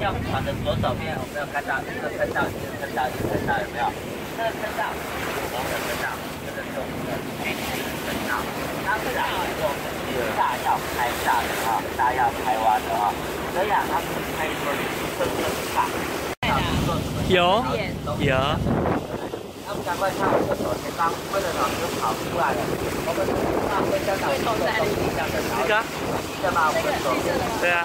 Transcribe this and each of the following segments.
象船的左手边，我们有看到一个坑道，一个坑道，一个坑道，有没有？这个坑道是我们的坑道，这个是我们的军事坑道。它是啊，是我们大要开大的啊，大要开挖的啊，所以啊，他们开一个坑坑大。有有，他们赶快看我的手，前方挥着手就跑出来了。我们大会香港动作都一样的这个啊对吧？我们手对啊，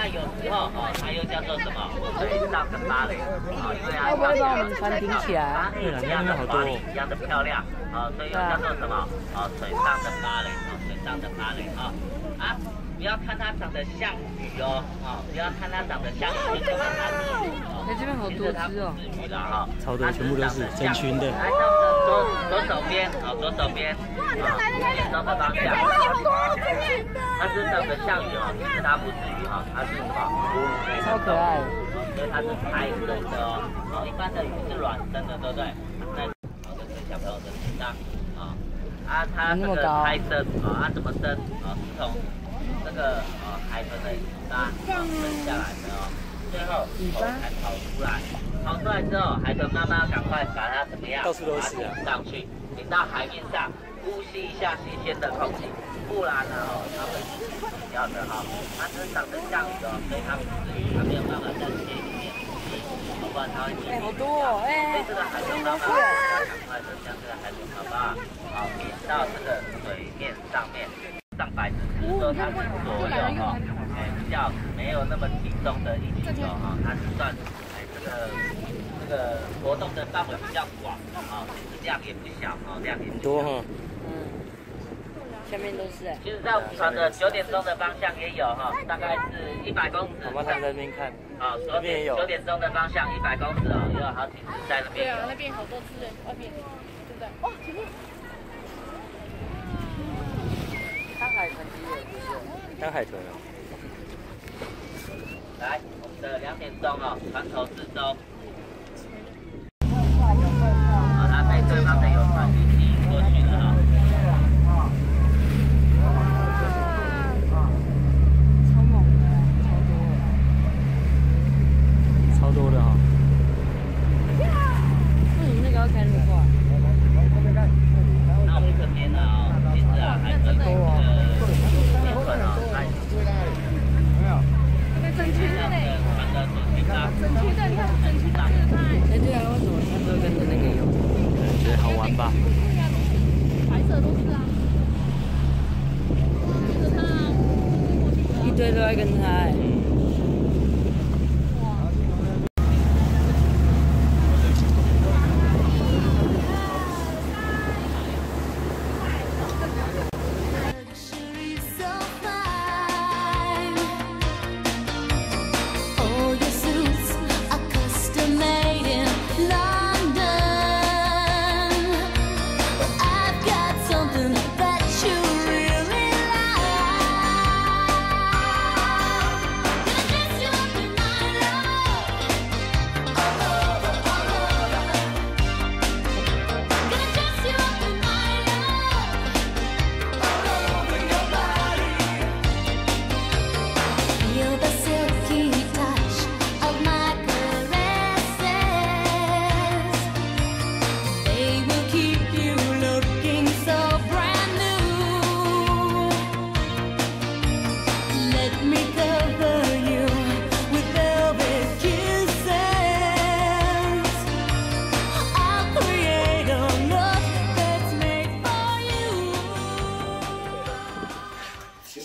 啊，那有时候哦，它又叫做什么？水上的芭蕾啊，因为它会不会帮我们船顶起来啊？对了，一样的芭蕾，一样的漂亮啊，所以又叫做什么？啊，水上的芭蕾啊，水上的芭蕾啊啊！不要看它长得像鱼哦，啊，不要看它长得像鱼，就看它是鱼哦。哎，这边好多只哦。是鱼了哈，超多，全部都是成群的。来，到我们左左手边啊，左手边啊，眼中的方向。它是长得像鱼哦，其实它不是鱼哈，它是什么？超可爱的。所以它是胎生的哦。哦，一般的鱼是卵生的，对不对？那好的，小朋友的智商啊啊，它这个胎生啊，它怎么生啊？是从这个呃海豚的尾巴生下来的哦，最后头才跑出来。跑出来之后，海豚妈妈赶快把它怎么样？到处都是把它顶上去，顶到海面上，呼吸一下新鲜的空气。不然呢，哦，它们是死掉的哈。它是长得像鱼哦，所以它不至于，它没有办法在水里面呼吸，不然它会溺哎，好毙多哦，所以哎，这个海豚妈妈要赶快的将这个海豚宝宝啊，好引到这个水面上面，上百只，只是说它是左右哈，哎，比较没有那么集中的一起走哈，它是算哎这个这个活动的范围比较广啊，其实量也不小啊，量也不多哈。嗯，下面都是哎。其实，在我们船的九点钟的方向也有哈，大概是一百公尺。妈妈他们在那边看，啊，九那边也有点九点钟的方向一百公尺哦，有好几只在那边对啊。那边好多只人，外面，对不对？哦，前面看海豚机也不是。看海豚哦。来，我们的两点钟哦，船头四周。好，它被对方的游船给吸引过去了哈。超猛的，超多的。超多的哈。为什么那个要开那么快？那我们这边呢，哦，其实啊，海豚的这个面粉哦，它整群的嘞，船的主体上。整群的，你看整群的自拍，哎，对啊，为什么他们都跟着那个游？觉得好玩吧？白色都是啊。跟着他啊，跟他。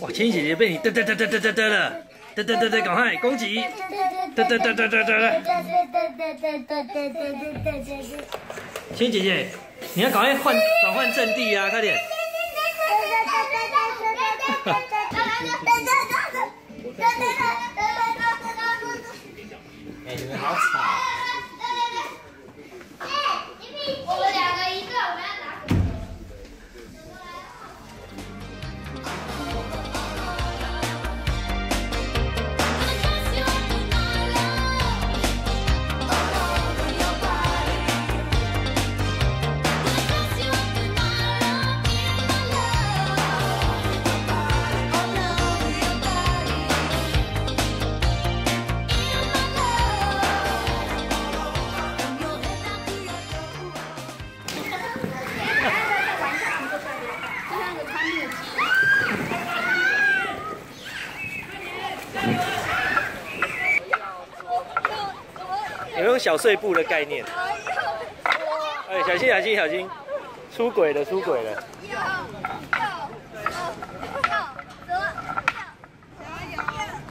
哇，千玺姐姐被你得得得得得得得了，得得得得，赶快攻击！嘚嘚嘚嘚嘚嘚。千玺姐姐，你要赶快换转换阵地啊，快点！小碎步的概念。哎，小心小心小心，出轨了出轨了。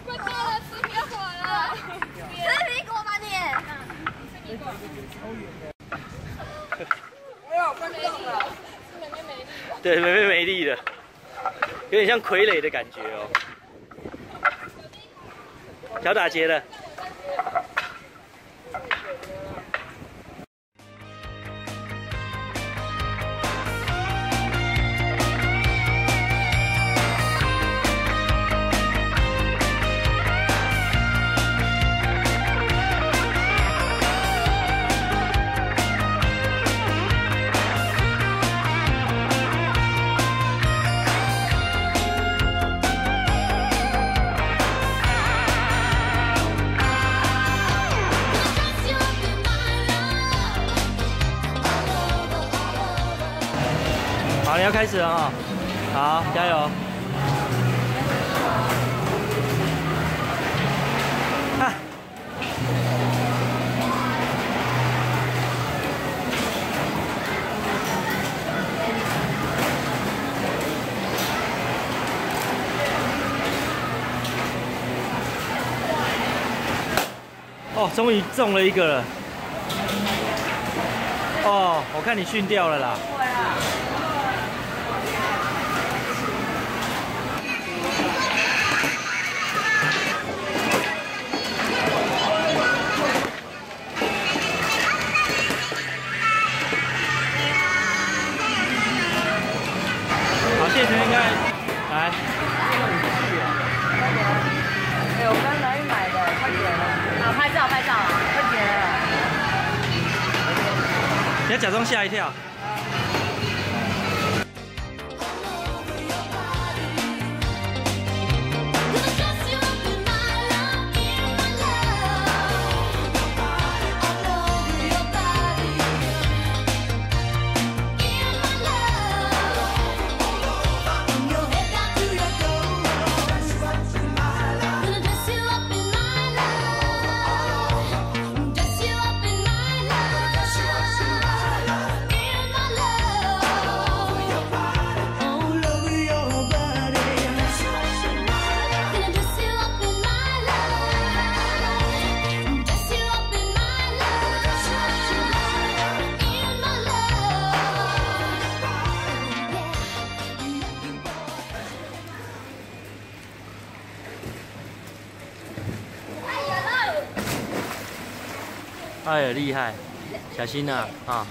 快到了，吃苹果了，吃苹果吧你。对，美美美丽的，有点像傀儡的感觉哦。小打劫了。你要开始了哈。好，加油。哦，终于中了一个了。哦，我看你训掉了啦。你要假装吓一跳。哎呀，厉害！小心呐、啊，啊